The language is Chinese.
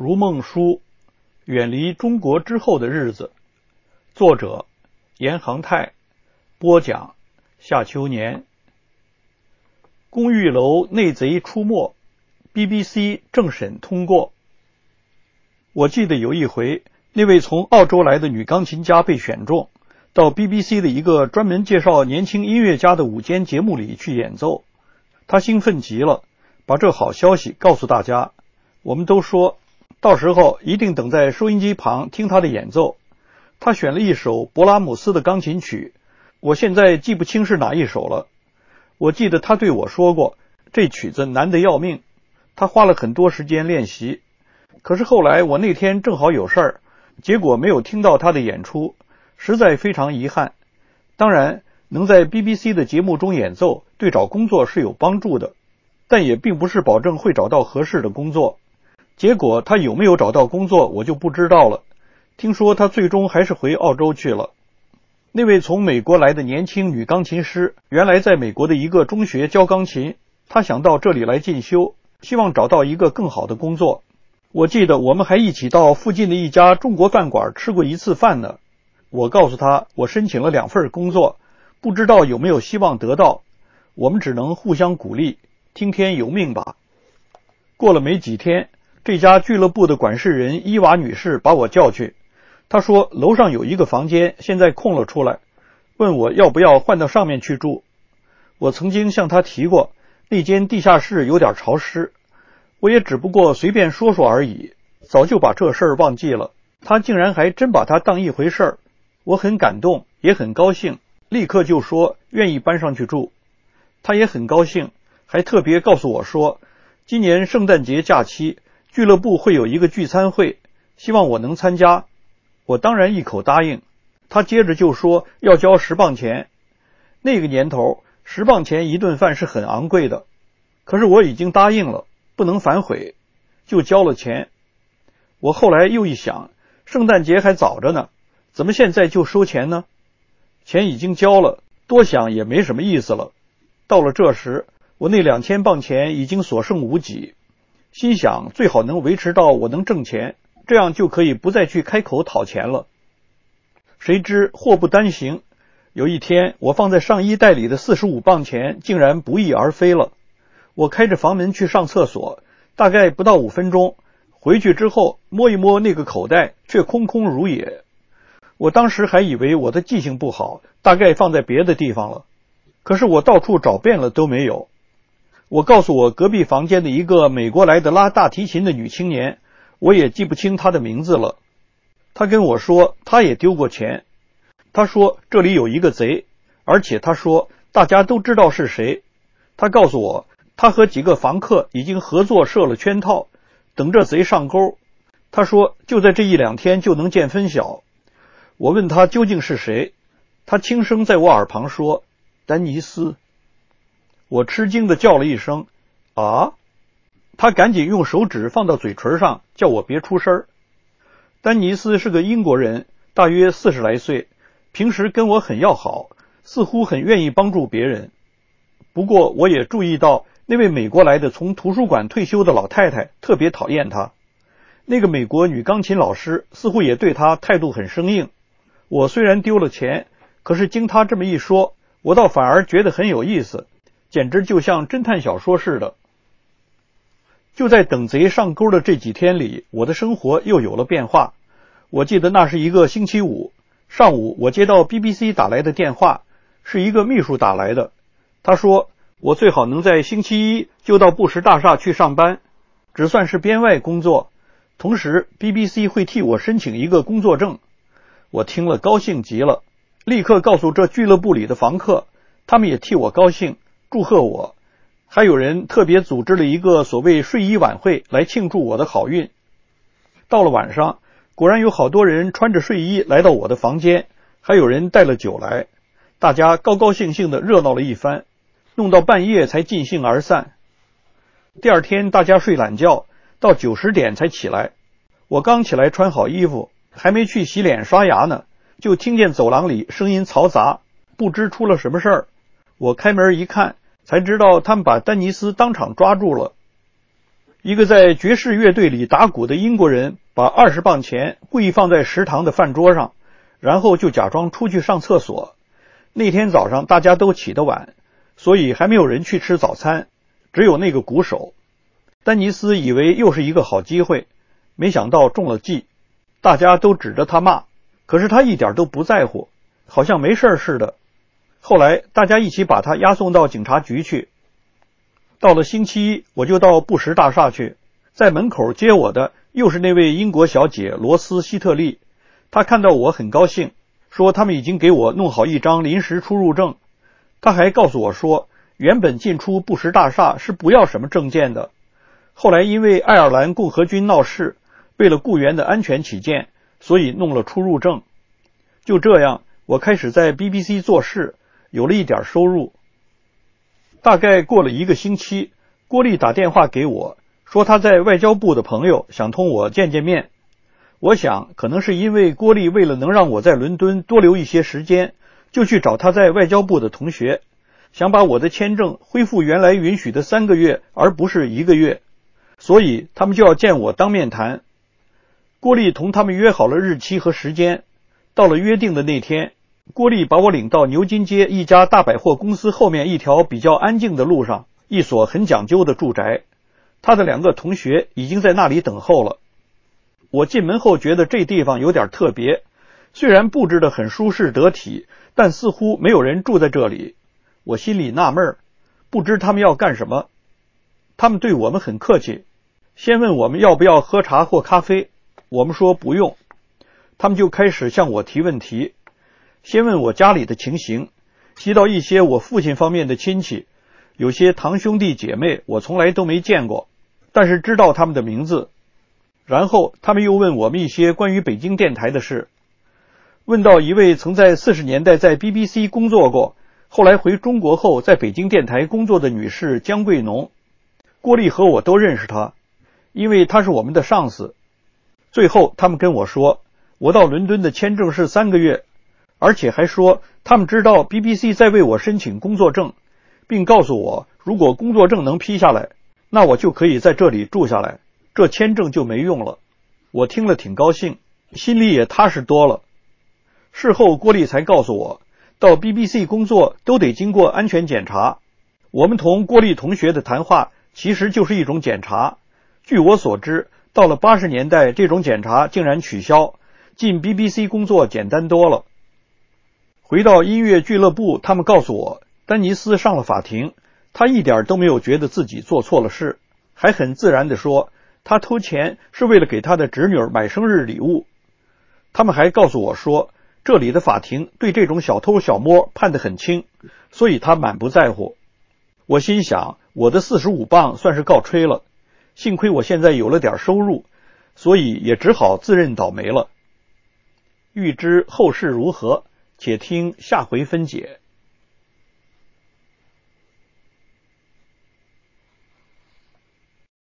如梦书，远离中国之后的日子。作者：严航泰，播讲：夏秋年。公寓楼内贼出没，BBC 政审通过。我记得有一回，那位从澳洲来的女钢琴家被选中，到 BBC 的一个专门介绍年轻音乐家的午间节目里去演奏。她兴奋极了，把这好消息告诉大家。我们都说。到时候一定等在收音机旁听他的演奏。他选了一首勃拉姆斯的钢琴曲，我现在记不清是哪一首了。我记得他对我说过，这曲子难得要命，他花了很多时间练习。可是后来我那天正好有事儿，结果没有听到他的演出，实在非常遗憾。当然，能在 BBC 的节目中演奏，对找工作是有帮助的，但也并不是保证会找到合适的工作。结果他有没有找到工作，我就不知道了。听说他最终还是回澳洲去了。那位从美国来的年轻女钢琴师，原来在美国的一个中学教钢琴，她想到这里来进修，希望找到一个更好的工作。我记得我们还一起到附近的一家中国饭馆吃过一次饭呢。我告诉她，我申请了两份工作，不知道有没有希望得到。我们只能互相鼓励，听天由命吧。过了没几天。这家俱乐部的管事人伊娃女士把我叫去，她说楼上有一个房间现在空了出来，问我要不要换到上面去住。我曾经向她提过，那间地下室有点潮湿，我也只不过随便说说而已，早就把这事儿忘记了。她竟然还真把它当一回事儿，我很感动，也很高兴，立刻就说愿意搬上去住。她也很高兴，还特别告诉我说，今年圣诞节假期。俱乐部会有一个聚餐会，希望我能参加。我当然一口答应。他接着就说要交十磅钱。那个年头，十磅钱一顿饭是很昂贵的。可是我已经答应了，不能反悔，就交了钱。我后来又一想，圣诞节还早着呢，怎么现在就收钱呢？钱已经交了，多想也没什么意思了。到了这时，我那两千磅钱已经所剩无几。心想最好能维持到我能挣钱，这样就可以不再去开口讨钱了。谁知祸不单行，有一天我放在上衣袋里的四十五磅钱竟然不翼而飞了。我开着房门去上厕所，大概不到五分钟，回去之后摸一摸那个口袋，却空空如也。我当时还以为我的记性不好，大概放在别的地方了。可是我到处找遍了都没有。我告诉我隔壁房间的一个美国来的拉大提琴的女青年，我也记不清她的名字了。她跟我说，她也丢过钱。她说这里有一个贼，而且她说大家都知道是谁。她告诉我，她和几个房客已经合作设了圈套，等着贼上钩。她说就在这一两天就能见分晓。我问她究竟是谁，她轻声在我耳旁说：“丹尼斯。”我吃惊的叫了一声：“啊！”他赶紧用手指放到嘴唇上，叫我别出声。丹尼斯是个英国人，大约四十来岁，平时跟我很要好，似乎很愿意帮助别人。不过，我也注意到那位美国来的从图书馆退休的老太太特别讨厌他。那个美国女钢琴老师似乎也对他态度很生硬。我虽然丢了钱，可是经他这么一说，我倒反而觉得很有意思。简直就像侦探小说似的。就在等贼上钩的这几天里，我的生活又有了变化。我记得那是一个星期五上午，我接到 BBC 打来的电话，是一个秘书打来的。他说我最好能在星期一就到布什大厦去上班，只算是编外工作。同时，BBC 会替我申请一个工作证。我听了高兴极了，立刻告诉这俱乐部里的房客，他们也替我高兴。祝贺我，还有人特别组织了一个所谓睡衣晚会来庆祝我的好运。到了晚上，果然有好多人穿着睡衣来到我的房间，还有人带了酒来，大家高高兴兴的热闹了一番，弄到半夜才尽兴而散。第二天大家睡懒觉，到九十点才起来。我刚起来穿好衣服，还没去洗脸刷牙呢，就听见走廊里声音嘈杂，不知出了什么事儿。我开门一看，才知道他们把丹尼斯当场抓住了。一个在爵士乐队里打鼓的英国人把二十磅钱故意放在食堂的饭桌上，然后就假装出去上厕所。那天早上大家都起得晚，所以还没有人去吃早餐，只有那个鼓手。丹尼斯以为又是一个好机会，没想到中了计，大家都指着他骂，可是他一点都不在乎，好像没事似的。后来大家一起把他押送到警察局去。到了星期一，我就到布什大厦去，在门口接我的又是那位英国小姐罗斯希特利。她看到我很高兴，说他们已经给我弄好一张临时出入证。她还告诉我说，原本进出布什大厦是不要什么证件的，后来因为爱尔兰共和军闹事，为了雇员的安全起见，所以弄了出入证。就这样，我开始在 BBC 做事，有了一点收入。大概过了一个星期，郭丽打电话给我，说他在外交部的朋友想同我见见面。我想，可能是因为郭丽为了能让我在伦敦多留一些时间，就去找他在外交部的同学，想把我的签证恢复原来允许的三个月，而不是一个月。所以他们就要见我当面谈。郭丽同他们约好了日期和时间，到了约定的那天。郭丽把我领到牛津街一家大百货公司后面一条比较安静的路上，一所很讲究的住宅。他的两个同学已经在那里等候了。我进门后觉得这地方有点特别，虽然布置得很舒适得体，但似乎没有人住在这里。我心里纳闷，不知他们要干什么。他们对我们很客气，先问我们要不要喝茶或咖啡，我们说不用。他们就开始向我提问题。先问我家里的情形，提到一些我父亲方面的亲戚，有些堂兄弟姐妹我从来都没见过，但是知道他们的名字。然后他们又问我们一些关于北京电台的事，问到一位曾在四十年代在 BBC 工作过，后来回中国后在北京电台工作的女士江桂农。郭丽和我都认识她，因为她是我们的上司。最后他们跟我说，我到伦敦的签证是三个月。而且还说，他们知道 BBC 在为我申请工作证，并告诉我，如果工作证能批下来，那我就可以在这里住下来，这签证就没用了。我听了挺高兴，心里也踏实多了。事后郭丽才告诉我，到 BBC 工作都得经过安全检查。我们同郭丽同学的谈话其实就是一种检查。据我所知，到了八十年代，这种检查竟然取消，进 BBC 工作简单多了。回到音乐俱乐部，他们告诉我，丹尼斯上了法庭，他一点都没有觉得自己做错了事，还很自然地说，他偷钱是为了给他的侄女买生日礼物。他们还告诉我说，这里的法庭对这种小偷小摸判得很轻，所以他满不在乎。我心想，我的四十五磅算是告吹了，幸亏我现在有了点收入，所以也只好自认倒霉了。欲知后事如何？且听下回分解。